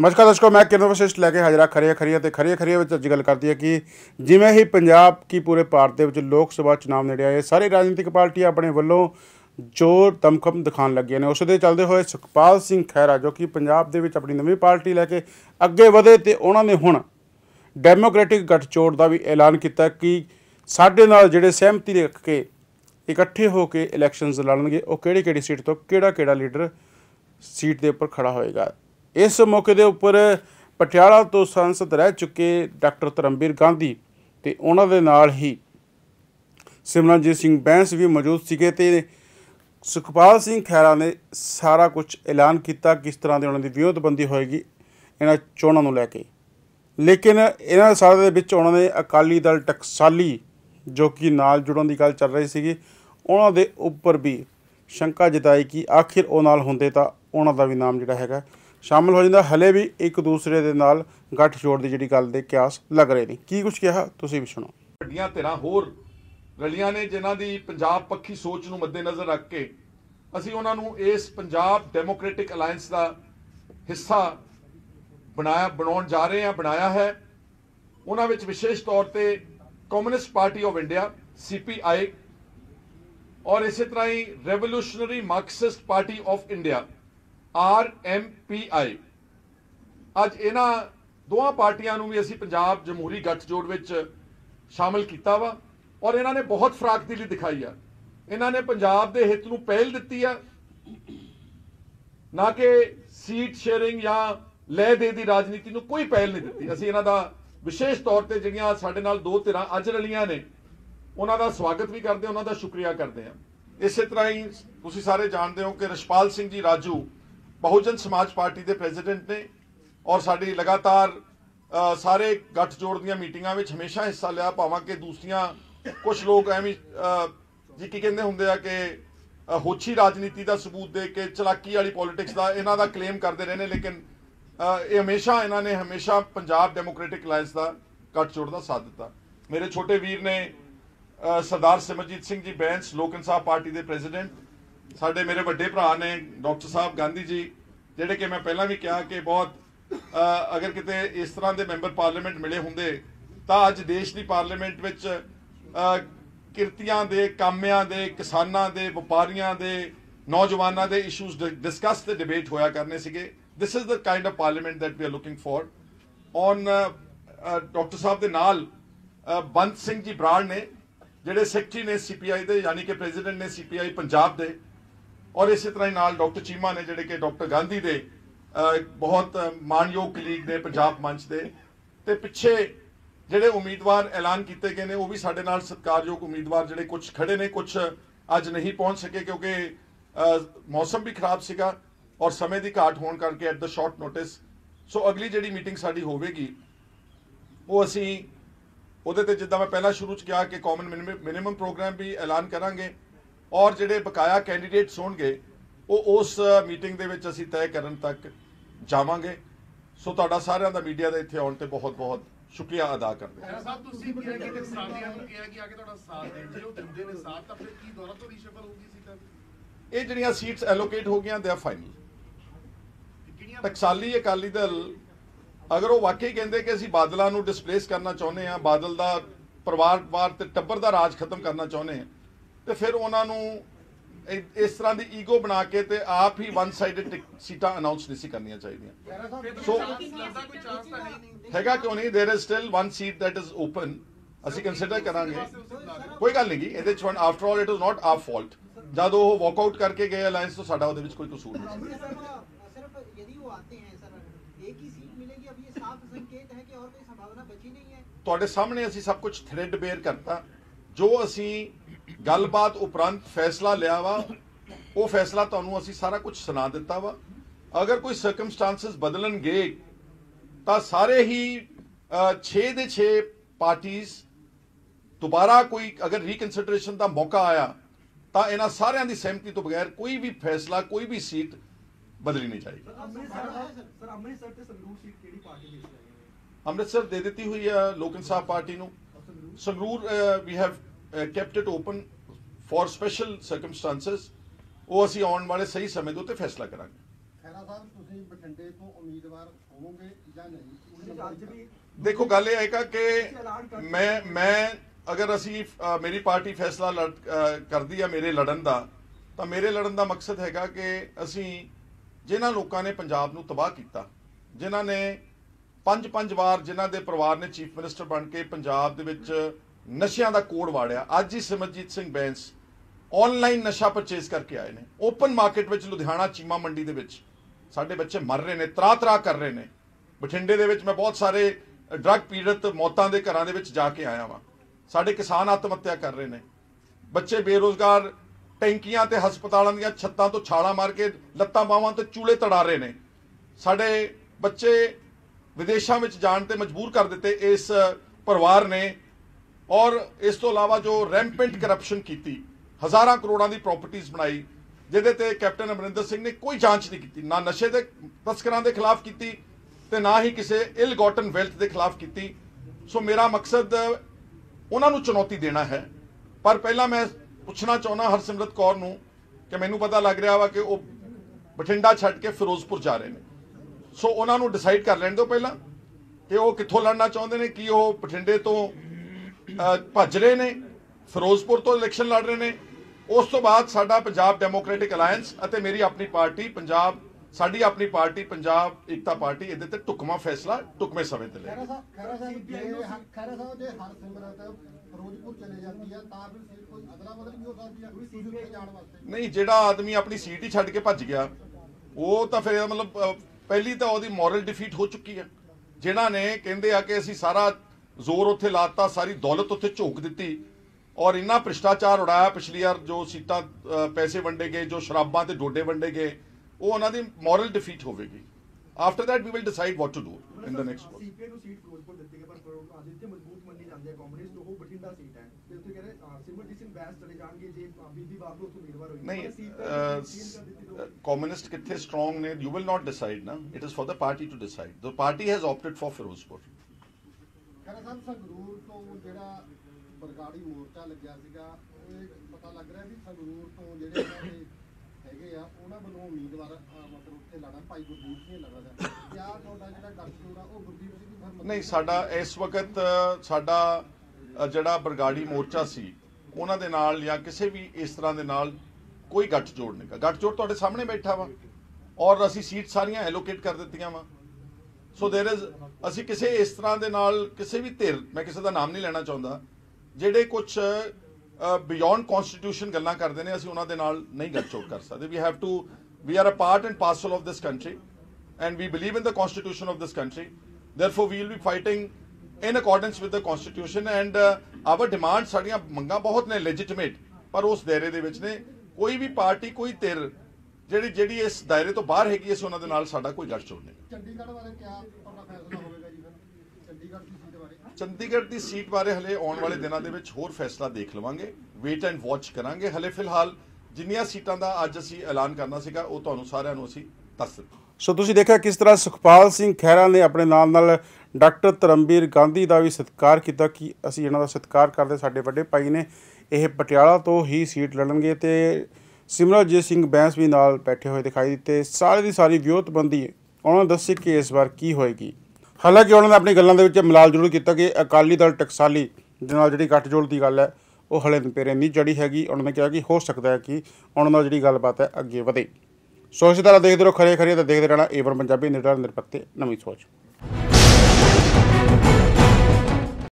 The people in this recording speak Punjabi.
ਨਮਸਕਾਰ ਦਰਸ਼ਕੋ, ਮੈਂ ਕਿਰਨ ਵਸ਼ਿਸ਼ਟ ਲੈ ਕੇ ਹਾਜ਼ਰਾ ਹਾਂ, ਖਰੀਆਂ ਖਰੀਆਂ ਤੇ ਖਰੀਆਂ ਖਰੀਆਂ ਵਿੱਚ ਅੱਜ ਗੱਲ ਕਰਦੀ ਹੈ ਕਿ ਜਿਵੇਂ ਹੀ ਪੰਜਾਬ ਕੀ ਪੂਰੇ ਭਾਰਤ ਦੇ ਵਿੱਚ ਲੋਕ ਸਭਾ ਚੁਣਾਵ ਨੇੜੇ ਆਏ, ਸਾਰੇ ਰਾਜਨੀਤਿਕ ਪਾਰਟੀਆਂ ਆਪਣੇ ਵੱਲੋਂ ਜ਼ੋਰ ਦਮਖਮ ਦਿਖਾਉਣ ਲੱਗੀਆਂ ਨੇ। ਉਸ ਦੇ ਚੱਲਦੇ ਹੋਏ ਸੁਖਪਾਲ ਸਿੰਘ ਖਹਿਰਾ, ਜੋ ਕਿ ਪੰਜਾਬ ਦੇ ਵਿੱਚ ਆਪਣੀ ਨਵੀਂ ਪਾਰਟੀ ਲੈ ਕੇ ਅੱਗੇ ਵਧੇ ਤੇ ਉਹਨਾਂ ਨੇ ਹੁਣ ਡੈਮੋਕ੍ਰੈਟਿਕ ਗੱਠਜੋੜ ਦਾ ਵੀ ਐਲਾਨ ਕੀਤਾ ਕਿ ਸਾਡੇ ਨਾਲ ਜਿਹੜੇ ਸਹਿਮਤੀ ਰੱਖ ਕੇ ਇਕੱਠੇ ਹੋ ਕੇ ਇਲੈਕਸ਼ਨਸ ਲੜਨਗੇ, ਉਹ ਕਿਹੜੀ ਕਿਹੜੀ ਸੀਟ ਤੋਂ ਕਿਹੜਾ ਕਿਹੜਾ ਲੀਡਰ ਸੀਟ ਦੇ ਉੱਪਰ ਖੜਾ ਹੋਏਗਾ। ਇਸ ਮੌਕੇ ਦੇ ਉੱਪਰ ਪਟਿਆਲਾ ਤੋਂ ਸੰਸਦ ਰਹਿ ਚੁੱਕੇ ਡਾਕਟਰ ਧਰਮਵੀਰ ਗਾਂਧੀ ਤੇ ਉਹਨਾਂ ਦੇ ਨਾਲ ਹੀ ਸਿਮਰਨਜੀਤ ਸਿੰਘ ਬੈਂਸ ਵੀ ਮੌਜੂਦ ਸੀਗੇ ਤੇ ਸੁਖਪਾਲ ਸਿੰਘ ਖਹਿਰਾ ਨੇ ਸਾਰਾ ਕੁਝ ਐਲਾਨ ਕੀਤਾ ਕਿਸ ਤਰ੍ਹਾਂ ਦੇ ਉਹਨਾਂ ਦੀ ਵਿਰੋਧਬੰਦੀ ਹੋਏਗੀ, ਇਹਨਾਂ ਚੋਣਾਂ ਨੂੰ ਲੈ ਕੇ। ਲੇਕਿਨ ਇਹਨਾਂ ਸਾਰੇ ਦੇ ਵਿੱਚ ਉਹਨਾਂ ਨੇ ਅਕਾਲੀ ਦਲ ਟਕਸਾਲੀ, ਜੋ ਕਿ ਨਾਲ ਜੁੜਨ ਦੀ ਗੱਲ ਚੱਲ ਰਹੀ ਸੀਗੀ, ਉਹਨਾਂ ਦੇ ਉੱਪਰ ਵੀ ਸ਼ੰਕਾ ਜਤਾਈ ਕਿ ਆਖਿਰ ਉਹ ਨਾਲ ਹੁੰਦੇ ਤਾਂ ਉਹਨਾਂ ਦਾ ਵੀ ਨਾਮ ਜਿਹੜਾ ਹੈਗਾ ਸ਼ਾਮਲ ਹੋ ਜਾਂਦਾ, ਹਲੇ ਵੀ ਇੱਕ ਦੂਸਰੇ ਦੇ ਨਾਲ ਗੱਠ ਜੋੜ ਦੀ ਜਿਹੜੀ ਗੱਲ ਦੇ ਕਿਆਸ ਲੱਗ ਰਹੇ ਨੇ। ਕੀ ਕੁਝ ਕਿਹਾ, ਤੁਸੀਂ ਵੀ ਸੁਣੋ। ਵੱਡੀਆਂ ਧਿਰਾਂ ਹੋਰ ਰਲੀਆਂ ਨੇ ਜਿਨ੍ਹਾਂ ਦੀ ਪੰਜਾਬ ਪੱਖੀ ਸੋਚ ਨੂੰ ਮੱਦੇਨਜ਼ਰ ਰੱਖ ਕੇ ਅਸੀਂ ਉਹਨਾਂ ਨੂੰ ਇਸ ਪੰਜਾਬ ਡੈਮੋਕ੍ਰੈਟਿਕ ਅਲਾਈਅੰਸ ਦਾ ਹਿੱਸਾ ਬਣਾਇਆ, ਬਣਾਉਣ ਜਾ ਰਹੇ ਹਾਂ, ਬਣਾਇਆ ਹੈ। ਉਹਨਾਂ ਵਿੱਚ ਵਿਸ਼ੇਸ਼ ਤੌਰ ਤੇ communist party of India CPI ਔਰ ਇਸੇ ਤਰ੍ਹਾਂ ਹੀ revolutionary Marxist party of India R M P I ਅੱਜ ਇਹਨਾਂ ਦੋਹਾਂ ਪਾਰਟੀਆਂ ਨੂੰ ਵੀ ਅਸੀਂ ਪੰਜਾਬ ਜਮਹੂਰੀ ਗੱਠਜੋੜ ਵਿੱਚ ਸ਼ਾਮਲ ਕੀਤਾ ਵਾ ਔਰ ਇਹਨਾਂ ਨੇ ਬਹੁਤ ਫਰਾਕਦੀਲੀ ਦਿਖਾਈ ਆ। ਇਹਨਾਂ ਨੇ ਪੰਜਾਬ ਦੇ ਹਿੱਤ ਨੂੰ ਪਹਿਲ ਦਿੱਤੀ ਆ। ਨਾ ਕਿ ਸੀਟ ਸ਼ੇਅਰਿੰਗ ਜਾਂ ਲੈ ਦੇ ਦੀ ਰਾਜਨੀਤੀ ਨੂੰ ਕੋਈ ਪਹਿਲ ਨਹੀਂ ਦਿੱਤੀ। ਅਸੀਂ ਇਹਨਾਂ ਦਾ ਵਿਸ਼ੇਸ਼ ਤੌਰ ਤੇ ਜਿਹੜੀਆਂ ਸਾਡੇ ਨਾਲ ਦੋ ਧਿਰਾਂ ਅੱਜ ਰਲੀਆਂ ਨੇ ਉਹਨਾਂ ਦਾ ਸਵਾਗਤ ਵੀ ਕਰਦੇ ਹਾਂ, ਉਹਨਾਂ ਦਾ ਸ਼ੁਕਰੀਆ ਕਰਦੇ ਹਾਂ ਇਸੇ ਤਰ੍ਹਾਂ ਹੀ ਤੁਸੀਂ ਸਾਰੇ ਜਾਣਦੇ ਹੋ ਕਿ ਰਸ਼ਪਾਲ ਸਿੰਘ ਜੀ ਰਾਜੂ ਬਹੁਜਨ ਸਮਾਜ ਪਾਰਟੀ ਦੇ ਪ੍ਰੈਜ਼ੀਡੈਂਟ ਨੇ ਔਰ ਸਾਡੀ ਲਗਾਤਾਰ ਸਾਰੇ ਗੱਠਜੋੜ ਦੀਆਂ ਮੀਟਿੰਗਾਂ ਵਿੱਚ ਹਮੇਸ਼ਾ ਹਿੱਸਾ ਲਿਆ ਭਾਵਾਂ ਕਿ ਦੂਸਰੀਆਂ ਕੁਝ ਲੋਕ ਐਵੇਂ ਜੀ ਕੀ ਕਹਿੰਦੇ ਹੁੰਦੇ ਆ ਕਿ ਹੋਛੀ ਰਾਜਨੀਤੀ ਦਾ ਸਬੂਤ ਦੇ ਕੇ ਚਲਾਕੀ ਵਾਲੀ ਪੋਲਿਟਿਕਸ ਦਾ ਇਹਨਾਂ ਦਾ ਕਲੇਮ ਕਰਦੇ ਰਹੇ ਨੇ ਲੇਕਿਨ ਇਹ ਹਮੇਸ਼ਾ ਇਹਨਾਂ ਨੇ ਹਮੇਸ਼ਾ ਪੰਜਾਬ ਡੈਮੋਕ੍ਰੈਟਿਕ ਅਲਾਈਅੰਸ ਦਾ ਗੱਠਜੋੜ ਦਾ ਸਾਥ ਦਿੱਤਾ ਮੇਰੇ ਛੋਟੇ ਵੀਰ ਨੇ ਸਰਦਾਰ ਸਿਮਰਜੀਤ ਸਿੰਘ ਜੀ ਬੈਂਸ ਲੋਕ ਇਨਸਾਫ ਪਾਰਟੀ ਦੇ ਪ੍ਰੈਜ਼ੀਡੈਂਟ ਸਾਡੇ ਮੇਰੇ ਵੱਡੇ ਭਰਾ ਨੇ, ਡਾਕਟਰ ਸਾਹਿਬ ਗਾਂਧੀ ਜੀ, ਜਿਹੜੇ ਕਿ ਮੈਂ ਪਹਿਲਾਂ ਵੀ ਕਿਹਾ ਕਿ ਬਹੁਤ ਅਗਰ ਕਿਤੇ ਇਸ ਤਰ੍ਹਾਂ ਦੇ ਮੈਂਬਰ ਪਾਰਲੀਮੈਂਟ ਮਿਲੇ ਹੁੰਦੇ, ਤਾਂ ਅੱਜ ਦੇਸ਼ ਦੀ ਪਾਰਲੀਮੈਂਟ ਵਿੱਚ ਕਿਰਤੀਆਂ ਦੇ, ਕਾਮਿਆਂ ਦੇ, ਕਿਸਾਨਾਂ ਦੇ, ਵਪਾਰੀਆਂ ਦੇ, ਨੌਜਵਾਨਾਂ ਦੇ ਇਸ਼ੂਜ਼ ਡਿਸਕਸ ਤੇ ਡਿਬੇਟ ਹੋਇਆ ਕਰਨੇ ਸੀਗੇ। This is the kind of parliament that we are looking for. On doctor ਸਾਹਿਬ ਦੇ ਨਾਲ ਬੰਤ ਸਿੰਘ ਜੀ ਬਰਾੜ ਨੇ, ਜਿਹੜੇ ਸੈਕਟਰੀ ਨੇ ਸੀਪੀਆਈ ਦੇ, ਯਾਨੀ ਕਿ ਪ੍ਰੈਜ਼ੀਡੈਂਟ ਨੇ ਸੀਪੀਆਈ ਪੰਜਾਬ ਦੇ ਔਰ ਇਸੇ ਤਰ੍ਹਾਂ ਹੀ ਨਾਲ ਡਾਕਟਰ ਚੀਮਾ ਨੇ ਜਿਹੜੇ ਕਿ ਡਾਕਟਰ ਗਾਂਧੀ ਦੇ ਬਹੁਤ ਮਾਨਯੋਗ ਕਲੀਗ ਨੇ ਪੰਜਾਬ ਮੰਚ ਦੇ। ਤੇ ਪਿੱਛੇ ਜਿਹੜੇ ਉਮੀਦਵਾਰ ਐਲਾਨ ਕੀਤੇ ਗਏ ਨੇ, ਉਹ ਵੀ ਸਾਡੇ ਨਾਲ ਸਤਿਕਾਰਯੋਗ ਉਮੀਦਵਾਰ ਜਿਹੜੇ ਕੁਝ ਖੜੇ ਨੇ ਕੁਝ ਅੱਜ ਨਹੀਂ ਪਹੁੰਚ ਸਕੇ ਕਿਉਂਕਿ ਮੌਸਮ ਵੀ ਖਰਾਬ ਸੀਗਾ ਔਰ ਸਮੇਂ ਦੀ ਘਾਟ ਹੋਣ ਕਰਕੇ at the short notice so ਅਗਲੀ ਜਿਹੜੀ ਮੀਟਿੰਗ ਸਾਡੀ ਹੋਵੇਗੀ, ਉਹ ਅਸੀਂ ਉਹਦੇ ਤੇ ਜਿੱਦਾਂ ਮੈਂ ਪਹਿਲਾਂ ਸ਼ੁਰੂ ਚ ਕਿਹਾ ਕਿ ਕਾਮਨ ਮਿਨੀਮਮ ਪ੍ਰੋਗਰਾਮ ਵੀ ਐਲਾਨ ਕਰਾਂਗੇ। ਔਰ ਜਿਹੜੇ ਬਕਾਇਆ ਕੈਂਡੀਡੇਟਸ ਹੋਣਗੇ ਉਹ ਉਸ ਮੀਟਿੰਗ ਦੇ ਵਿੱਚ ਅਸੀਂ ਤੈਅ ਕਰਨ ਤੱਕ ਜਾਵਾਂਗੇ। ਸੋ ਤੁਹਾਡਾ ਸਾਰਿਆਂ ਦਾ ਮੀਡੀਆ ਦੇ ਇੱਥੇ ਆਉਣ ਤੇ ਬਹੁਤ ਬਹੁਤ ਸ਼ੁਕਰੀਆ ਅਦਾ ਕਰਦੇ ਹਾਂ। ਸਾਹਿਬ ਤੁਸੀਂ ਕਿਹਾ ਕਿ ਟਕਸਾਲੀਆਂ ਨੂੰ ਕਿਹਾ ਕਿ ਆ ਕੇ ਤੁਹਾਡਾ ਸਾਥ ਦੇਣ। ਜੇ ਉਹ ਦਿੰਦੇ ਨੇ ਸਾਥ ਤਾਂ ਫਿਰ ਕੀ ਦੁਆਰਾ ਤੋਂ ਰੀਸ਼ਫਲ ਹੋਊਗੀ ਸੀਟਾਂ ਇਹ ਜਿਹੜੀਆਂ ਸੀਟਸ ਐਲੋਕੇਟ ਹੋ ਗਈਆਂ ਦੇ ਆ ਫਾਈਨਲ ਟਕਸਾਲੀ ਅਕਾਲੀ ਦਲ ਅਗਰ ਉਹ ਵਾਕਈ ਕਹਿੰਦੇ ਕਿ ਅਸੀਂ ਬਾਦਲਾਂ ਨੂੰ ਡਿਸਪਲੇਸ ਕਰਨਾ ਚਾਹੁੰਦੇ ਆ ਬਾਦਲ ਦਾ ਪਰਿਵਾਰਵਾਰ ਤੇ ਟੱਬਰ ਦਾ ਰਾਜ ਖਤਮ ਕਰਨਾ ਚਾਹੁੰਦੇ ਆ ਤੇ ਫਿਰ ਉਹਨਾਂ ਨੂੰ ਇ- ਇਸ ਤਰ੍ਹਾਂ ਦੀ ਈਗੋ ਬਣਾ ਕੇ ਤੇ ਆਪ ਹੀ ਵਨ ਸਾਈਡਡ ਸੀਟਾਂ ਅਨਾਉਂਸ ਨਹੀਂ ਸੀ ਕਰਨੀਆਂ ਚਾਹੀਦੀਆਂ ਸੋ ਲੱਗਦਾ ਕੋਈ ਚਾਂਸ ਤਾਂ ਹੈ ਹੀ ਨਹੀਂ ਹੈਗਾ ਕਿਉਂ ਨਹੀਂ there is still one seat that is open ਅਸੀਂ ਕੰਸੀਡਰ ਕਰਾਂਗੇ ਕੋਈ ਗੱਲ ਨਹੀਂ ਗੀ ਇਹਦੇ ਚ after all it is not our fault ਜਦ ਉਹ ਵਾਕਆਊਟ ਕਰਕੇ ਗਏ ਅਲਾਈਅੰਸ ਤੋਂ ਸਾਡਾ ਉਹਦੇ ਵਿੱਚ ਕੋਈ ਕਸੂਰ ਨਹੀਂ ਸੀ सर सिर्फ यदि वो आते हैं सर एक ही सीट मिलेगी अब ये साफ संकेत है कि और कोई संभावना बची नहीं है ਤੁਹਾਡੇ ਸਾਹਮਣੇ ਅਸੀਂ ਸਭ ਕੁਝ ਥ੍ਰੈਡ ਬੇਅਰ ਕਰਤਾ ਜੋ ਅਸੀਂ ਗੱਲਬਾਤ ਉਪਰੰਤ ਫੈਸਲਾ ਲਿਆ ਵਾ। ਉਹ ਫੈਸਲਾ ਤੁਹਾਨੂੰ ਅਸੀਂ ਸਾਰਾ ਕੁਝ ਸੁਣਾ ਦਿੱਤਾ ਵਾ। ਅਗਰ ਕੋਈ ਸਰਕਮਸਟੈਂਸਸ ਬਦਲਣਗੇ ਤਾਂ ਸਾਰੇ ਹੀ 6 ਦੇ 6 ਪਾਰਟੀਆਂ ਦੁਬਾਰਾ ਕੋਈ ਅਗਰ ਰੀਕਨਸੀਡਰੇਸ਼ਨ ਦਾ ਮੌਕਾ ਆਇਆ ਤਾਂ ਇਹਨਾਂ ਸਾਰਿਆਂ ਦੀ ਸਹਿਮਤੀ ਤੋਂ ਬਗੈਰ ਕੋਈ ਵੀ ਫੈਸਲਾ ਕੋਈ ਵੀ ਸੀਟ ਬਦਲੀ ਨਹੀਂ ਜਾਏਗੀ। ਸਰ ਅੰਮ੍ਰਿਤਸਰ ਤੇ ਸੰਗਰੂਰ ਸੀਟ ਕਿਹੜੀ ਪਾਰਟੀ ਦੀ ਸੀ ਅੰਮ੍ਰਿਤਸਰ ਦੇ ਦਿੱਤੀ ਹੋਈ ਹੈ ਲੋਕ ਇਨਸਾਫ ਪਾਰਟੀ ਨੂੰ। Sangrur we have kept it open for special circumstances ਉਹ ਅਸੀਂ ਆਉਣ ਵਾਲੇ ਸਹੀ ਸਮੇਂ ਦੇ ਉੱਤੇ ਫੈਸਲਾ ਕਰਾਂਗੇ। ਖੈਰਾ ਸਾਹਿਬ ਤੁਸੀਂ ਬਠਿੰਡੇ ਤੋਂ ਉਮੀਦਵਾਰ ਹੋਵੋਗੇ ਜਾਂ ਨਹੀਂ? ਤੁਸੀਂ ਅੱਜ ਵੀ ਦੇਖੋ ਗੱਲ ਇਹ ਆਏਗਾ ਕਿ ਮੈਂ ਮੈਂ ਅਗਰ ਅਸੀਂ ਮੇਰੀ ਪਾਰਟੀ ਫੈਸਲਾ ਕਰਦੀ ਆ ਮੇਰੇ ਲੜਨ ਦਾ ਤਾਂ ਮੇਰੇ ਲੜਨ ਦਾ ਮਕਸਦ ਹੈਗਾ ਕਿ ਅਸੀਂ ਜਿਨ੍ਹਾਂ ਲੋਕਾਂ ਨੇ ਪੰਜਾਬ ਨੂੰ ਤਬਾਹ ਕੀਤਾ ਜਿਨ੍ਹਾਂ ਨੇ ਪੰਜ ਪੰਜ ਵਾਰ ਜਿਨ੍ਹਾਂ ਦੇ ਪਰਿਵਾਰ ਨੇ ਚੀਫ ਮਿਨਿਸਟਰ ਬਣ ਕੇ ਪੰਜਾਬ ਦੇ ਵਿੱਚ ਨਸ਼ਿਆਂ ਦਾ ਕੋਡ ਵਾੜਿਆ। ਅੱਜ ਹੀ ਸਿਮਰਜੀਤ ਸਿੰਘ ਬੈਂਸ ਆਨਲਾਈਨ ਨਸ਼ਾ ਪਰਚੇਸ ਕਰਕੇ ਆਏ ਨੇ। ਓਪਨ ਮਾਰਕੀਟ ਵਿੱਚ, ਲੁਧਿਆਣਾ ਚੀਮਾ ਮੰਡੀ ਦੇ ਵਿੱਚ ਸਾਡੇ ਬੱਚੇ ਮਰ ਰਹੇ ਨੇ ਤਰਾ ਤਰਾ ਕਰ ਰਹੇ ਨੇ। ਬਠਿੰਡੇ ਦੇ ਵਿੱਚ ਮੈਂ ਬਹੁਤ ਸਾਰੇ ਡਰੱਗ ਪੀੜਤ ਮੌਤਾਂ ਦੇ ਘਰਾਂ ਦੇ ਵਿੱਚ ਜਾ ਕੇ ਆਇਆ ਵਾਂ। ਸਾਡੇ ਕਿਸਾਨ ਆਤਮ ਹੱਤਿਆ ਕਰ ਰਹੇ ਨੇ। ਬੱਚੇ ਬੇਰੋਜ਼ਗਾਰ, ਟੈਂਕੀਆਂ ਤੇ ਹਸਪਤਾਲਾਂ ਦੀਆਂ ਛੱਤਾਂ ਤੋਂ ਛਾਲਾਂ ਮਾਰ ਕੇ ਲੱਤਾਂ ਬਾਹਾਂ ਤੇ ਚੂਲੇ ਤੜਾ ਰਹੇ ਨੇ। ਸਾਡੇ ਬੱਚੇ ਵਿਦੇਸ਼ਾਂ ਵਿੱਚ ਜਾਣ ਤੇ ਮਜਬੂਰ ਕਰ ਦਿੱਤੇ ਇਸ ਪਰਿਵਾਰ ਨੇ। ਔਰ ਇਸ ਤੋਂ ਇਲਾਵਾ ਜੋ ਰੈਂਪੈਂਟ ਕਰਪਸ਼ਨ ਕੀਤੀ, ਹਜ਼ਾਰਾਂ ਕਰੋੜਾਂ ਦੀ ਪ੍ਰਾਪਰਟੀਆਂ ਬਣਾਈ, ਜਿਹਦੇ ਤੇ ਕੈਪਟਨ ਅਮਰਿੰਦਰ ਸਿੰਘ ਨੇ ਕੋਈ ਜਾਂਚ ਨਹੀਂ ਕੀਤੀ, ਨਾ ਨਸ਼ੇ ਦੇ ਤਸਕਰਾਂ ਦੇ ਖਿਲਾਫ ਕੀਤੀ ਤੇ ਨਾ ਹੀ ਕਿਸੇ ਇਲ ਗੋਟਨ ਵੈਲਥ ਦੇ ਖਿਲਾਫ ਕੀਤੀ। ਸੋ ਮੇਰਾ ਮਕਸਦ ਉਹਨਾਂ ਨੂੰ ਚੁਣੌਤੀ ਦੇਣਾ ਹੈ। ਪਰ ਪਹਿਲਾਂ ਮੈਂ ਪੁੱਛਣਾ ਚਾਹੁੰਦਾ ਹਰਸਿਮਰਤ ਕੌਰ ਨੂੰ ਕਿ ਮੈਨੂੰ ਪਤਾ ਲੱਗ ਰਿਹਾ ਵਾ ਕਿ ਉਹ ਬਠਿੰਡਾ ਛੱਡ ਕੇ ਫਿਰੋਜ਼ਪੁਰ ਜਾ ਰਹੇ ਨੇ। ਸੋ ਉਹਨਾਂ ਨੂੰ ਡਿਸਾਈਡ ਕਰ ਲੈਣ ਦਿਓ ਪਹਿਲਾਂ ਕਿ ਉਹ ਕਿੱਥੋਂ ਲੜਨਾ ਚਾਹੁੰਦੇ ਨੇ, ਕੀ ਉਹ ਬਠਿੰਡੇ ਤੋਂ ਭੱਜ ਰਹੇ ਨੇ ਫਿਰੋਜ਼ਪੁਰ ਤੋਂ ਇਲੈਕਸ਼ਨ ਲੜ ਰਹੇ ਨੇ। ਉਸ ਤੋਂ ਬਾਅਦ ਸਾਡਾ ਪੰਜਾਬ ਡੈਮੋਕ੍ਰੈਟਿਕ ਅਲਾਈਅੰਸ ਅਤੇ ਮੇਰੀ ਆਪਣੀ ਪਾਰਟੀ ਪੰਜਾਬ ਸਾਡੀ ਆਪਣੀ ਪਾਰਟੀ ਪੰਜਾਬ ਏਕਤਾ ਪਾਰਟੀ ਇਹਦੇ ਤੇ ਟੁਕਮਾ ਫੈਸਲਾ ਟੁਕਮੇ ਸਮੇਂ ਤੇ ਖੈਰਾ ਲਏਗੀ ਸਾਹਿਬ ਖੈਰਾ ਸਾਹਿਬ ਜੇ ਹ- ਖੈਰਾ ਸਾਹਿਬ ਜੇ ਹਰਸਿਮਰਤ ਫਿਰੋਜ਼ਪੁਰ ਚਲੇ ਜਾਂਦੀ ਹੈ ਤਾਂ ਫਿਰ ਸੀਟ ਕੋਈ ਅਦਲਾ ਬਦਲ ਵੀ ਹੋ ਸਕਦੀ ਹੈ ਤੁਸੀਂ ਉੱਥੇ ਜਾਣ ਵਾਸਤੇ। ਨਹੀਂ ਜਿਹੜਾ ਆਦਮੀ ਆਪਣੀ ਸੀਟ ਹੀ ਛੱਡ ਕੇ ਭੱਜ ਗਿਆ ਉਹ ਤਾਂ ਫਿਰ ਮਤਲਬ ਪਹਿਲੀ ਤਾਂ ਉਹਦੀ ਮੋਰਲ ਡਿਫੀਟ ਹੋ ਚੁੱਕੀ ਹੈ ਜਿਨ੍ਹਾਂ ਨੇ ਕਹਿੰਦੇ ਆ ਕਿ ਅਸੀਂ ਸਾਰਾ ਜ਼ੋਰ ਉੱਥੇ ਲਾਤਾ ਸਾਰੀ ਦੌਲਤ ਉੱਥੇ ਝੋਕ ਦਿੱਤੀ। ਔਰ ਇੰਨਾ ਭ੍ਰਿਸ਼ਟਾਚਾਰ ਉਡਾਇਆ ਪਿਛਲੀ ਵਾਰ ਜੋ ਸੀਟਾਂ ਪੈਸੇ ਵੰਡੇ ਗਏ ਜੋ ਸ਼ਰਾਬਾਂ ਤੇ ਡੋਡੇ ਵੰਡੇ ਗਏ ਉਹ ਉਹਨਾਂ ਦੀ ਮੋਰਲ ਡਿਫੀਟ ਹੋਵੇਗੀ। After that we will decide what to do in the next ਵਾਰ ਨਹੀਂ ਕਮਿਊਨਿਸਟ ਕਿੱਥੇ ਸਟਰੋਂਗ ਨੇ ਯੂ ਵਿਲ ਨਾਟ ਡਿਸਾਈਡ ਨਾ। It is for the party to decide the party has opted for Firozpur Khaira sahib Sangrur ਤੋਂ ਜਿਹੜਾ ਬਰਗਾੜੀ ਮੋਰਚਾ ਲੱਗਿਆ ਸੀਗਾ ਉਹ ਪਤਾ ਲੱਗ ਰਿਹਾ ਵੀ ਸੰਗਰੂਰ ਤੋਂ ਜਿਹੜੇ ਇਹਨਾਂ ਦੇ ਹੈਗੇ ਆ ਉਹਨਾਂ ਵੱਲੋਂ ਉਮੀਦਵਾਰ ਅਹ, ਮਤਲਬ ਉੱਥੇ ਲੜਨ ਭਾਈ ਗੁਰਦੀਪ ਸਿੰਘ ਲੜਨ ਕਿਆ ਤੁਹਾਡਾ ਜਿਹੜਾ ਗੱਠਜੋੜ ਆ ਉਹ ਗੁਰਦੀਪ ਸਿੰਘ ਦੀ ਫਿਰ ਨਹੀਂ ਸਾਡਾ ਇਸ ਵਕਤ ਅ, ਸਾਡਾ ਅ, ਜਿਹੜਾ ਬਰਗਾੜੀ ਮੋਰਚਾ ਸੀ ਉਹਨਾਂ ਦੇ ਨਾਲ ਜਾਂ ਕਿਸੇ ਵੀ ਇਸ ਤਰ੍ਹਾਂ ਦੇ ਨਾਲ ਕੋਈ ਗੱਠ ਜੋੜ ਨਹੀਂ ਗਾ। ਗੱਠ ਤੁਹਾਡੇ ਸਾਹਮਣੇ ਬੈਠਾ ਵਾ। ਔਰ ਅਸੀਂ ਸੀਟ ਸਾਰੀਆਂ ਐਲੋਕੇਟ ਕਰ ਦਿੱਤੀਆਂ ਵਾ। ਸੋ देयर इज ਅਸੀਂ ਕਿਸੇ ਇਸ ਤਰ੍ਹਾਂ ਦੇ ਨਾਲ ਕਿਸੇ ਵੀ ਧਿਰ ਮੈਂ ਕਿਸੇ ਦਾ ਨਾਮ ਨਹੀਂ ਲੈਣਾ ਚਾਹੁੰਦਾ ਜਿਹੜੇ ਕੁਝ ਬਿਯੋਂਡ ਕਨਸਟੀਟਿਊਸ਼ਨ ਗੱਲਾਂ ਕਰਦੇ ਨੇ ਅਸੀਂ ਉਹਨਾਂ ਦੇ ਨਾਲ ਨਹੀਂ ਗੱਠਜੋੜ ਕਰ ਸਕਦੇ we have to we are a part and parcel of this country and we believe in the constitution of this country therefore we will be fighting in accordance with the constitution and uh, our demand ਸਾਡੀਆਂ ਮੰਗਾਂ ਬਹੁਤ ਨੇ legitimate ਪਰ ਉਸ ਦਾਇਰੇ ਦੇ ਵਿੱਚ ਨੇ ਕੋਈ ਵੀ ਪਾਰਟੀ ਕੋਈ ਧਿਰ ਜਿਹੜੀ ਜਿਹੜੀ ਇਸ ਦਾਇਰੇ ਤੋਂ ਬਾਹਰ ਹੈਗੀ ਅਸੀਂ ਉਹਨਾਂ ਦੇ ਨਾਲ ਸਾਡਾ ਕੋਈ ਗੱਠਜੋੜ ਨਹੀਂ। ਚੰਡੀਗੜ੍ਹ ਬਾਰੇ ਕਿਆ ਤੁਹਾਡਾ ਫੈਸਲਾ ਹੋਵੇਗਾ ਜੀ ਫਿਰ? ਚੰਡੀਗੜ੍ਹ ਦੀ ਸੀਟ ਬਾਰੇ। ਚੰਡੀਗੜ੍ਹ ਦੀ ਸੀਟ ਬਾਰੇ ਹਲੇ ਆਉਣ ਵਾਲੇ ਦਿਨਾਂ ਦੇ ਵਿੱਚ ਹੋਰ ਫੈਸਲਾ ਦੇਖ ਲਵਾਂਗੇ। ਵੇਟ ਐਂਡ ਵਾਚ ਕਰਾਂਗੇ। ਹਲੇ ਫਿਲਹਾਲ ਜਿੰਨੀਆਂ ਸੀਟਾਂ ਦਾ ਅੱਜ ਅਸੀਂ ਐਲਾਨ ਕਰਨਾ ਸੀਗਾ ਉਹ ਤੁਹਾਨੂੰ ਸਾਰਿਆਂ ਨੂੰ ਅਸੀਂ ਦੱਸ ਦਿੱਤਾ। ਸੋ ਤੁਸੀਂ ਦੇਖਿਆ ਕਿਸ ਤਰ੍ਹਾਂ ਸੁਖਪਾਲ ਸਿੰਘ ਖਹਿਰਾ ਨੇ ਆਪਣੇ ਨਾਲ ਨਾਲ ਡਾਕਟਰ ਧਰਮਵੀਰ ਗਾਂਧੀ ਦਾ ਵੀ ਸਤਿਕਾਰ ਕੀਤਾ ਕਿ ਅਸੀਂ ਇਹਨਾਂ ਦਾ ਸਤਿਕਾਰ ਕਰਦੇ ਸਾਡੇ ਵੱਡੇ ਭਾਈ ਨੇ ਇਹ ਪਟਿਆਲਾ ਤੋਂ ਹੀ ਸੀਟ ਲੜਨਗੇ ਤੇ ਸਿਮਰਜੀਤ ਸਿੰਘ ਬੈਂਸ ਵੀ ਨਾਲ ਬੈਠੇ ਹੋਏ ਦਿਖਾਈ ਦਿੱਤੇ। ਸਾਰੀ ਦੀ ਸਾਰੀ ਵਿਉਤਬੰਦੀ ਉਹਨਾਂ ਨੇ ਦੱਸੀ ਕਿ ਇਸ ਵਾਰ ਕੀ ਹੋਏਗੀ। ਹਾਲਾਂਕਿ ਉਹਨਾਂ ਨੇ ਆਪਣੀ ਗੱਲਾਂ ਦੇ ਵਿੱਚ ਮਲਾਲ ਜ਼ਰੂਰ ਕੀਤਾ ਕਿ ਅਕਾਲੀ ਦਲ ਟਕਸਾਲੀ ਦੇ ਨਾਲ ਜਿਹੜੀ ਗੱਠਜੋੜ ਦੀ ਗੱਲ ਹੈ, ਉਹ ਹਲੇ ਪੇਰੇ ਨਹੀਂ ਜੜੀ ਹੈਗੀ। ਉਹਨਾਂ ਨੇ ਕਿਹਾ ਕਿ ਹੋ ਸਕਦਾ ਹੈ ਕਿ ਉਹਨਾਂ ਨਾਲ ਜਿਹੜੀ ਗੱਲਬਾਤ ਹੈ ਅੱਗੇ ਵਧੇ। ਸੋ ਇਸੇ ਤਰ੍ਹਾਂ ਦੇਖਦੇ ਰਹੋ, ਖਰੇ ਖਰੇ ਤਾਂ ਦੇਖਦੇ ਰਹਿਣਾ ਏਵਨ ਪੰਜਾਬੀ ਨਿਰਣਾ ਨਿਰਪੱਖ ਨਵੀਂ ਸੋਚ।